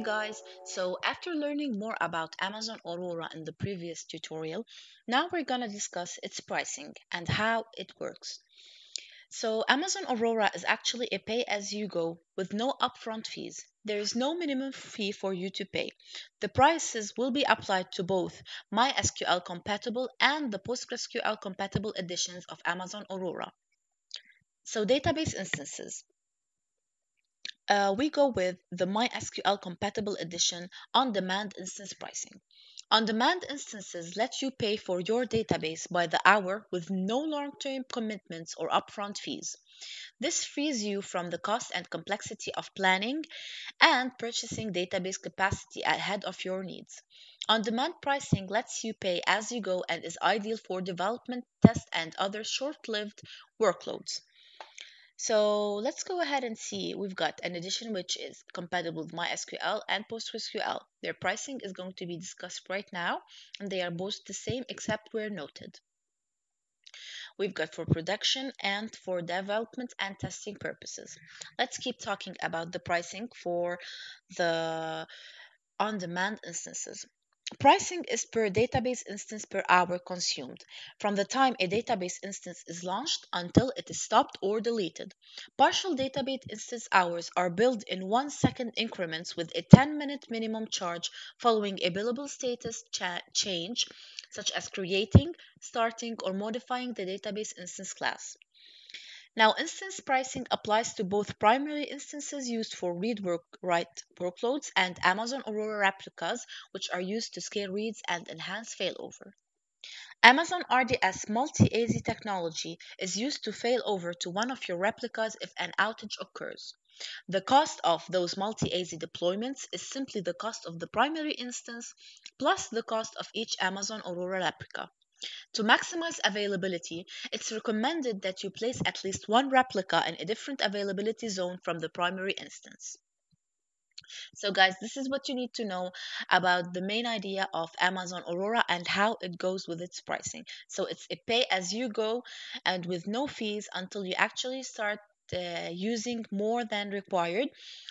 guys, so after learning more about Amazon Aurora in the previous tutorial, now we're gonna discuss its pricing and how it works. So Amazon Aurora is actually a pay-as-you-go with no upfront fees. There is no minimum fee for you to pay. The prices will be applied to both MySQL compatible and the PostgreSQL compatible editions of Amazon Aurora. So database instances uh, we go with the MySQL compatible edition on-demand instance pricing. On-demand instances let you pay for your database by the hour with no long-term commitments or upfront fees. This frees you from the cost and complexity of planning and purchasing database capacity ahead of your needs. On-demand pricing lets you pay as you go and is ideal for development, test, and other short-lived workloads. So let's go ahead and see. We've got an edition which is compatible with MySQL and PostgreSQL. Their pricing is going to be discussed right now, and they are both the same except where noted. We've got for production and for development and testing purposes. Let's keep talking about the pricing for the on-demand instances. Pricing is per database instance per hour consumed, from the time a database instance is launched until it is stopped or deleted. Partial database instance hours are billed in one second increments with a 10 minute minimum charge following a billable status cha change, such as creating, starting, or modifying the database instance class. Now, instance pricing applies to both primary instances used for read-write workloads and Amazon Aurora replicas, which are used to scale reads and enhance failover. Amazon RDS multi-AZ technology is used to failover to one of your replicas if an outage occurs. The cost of those multi-AZ deployments is simply the cost of the primary instance plus the cost of each Amazon Aurora replica. To maximize availability, it's recommended that you place at least one replica in a different availability zone from the primary instance. So guys, this is what you need to know about the main idea of Amazon Aurora and how it goes with its pricing. So it's a pay as you go and with no fees until you actually start uh, using more than required,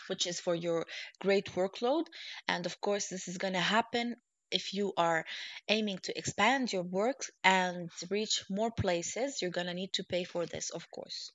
which is for your great workload. And of course, this is going to happen if you are aiming to expand your work and reach more places, you're going to need to pay for this, of course.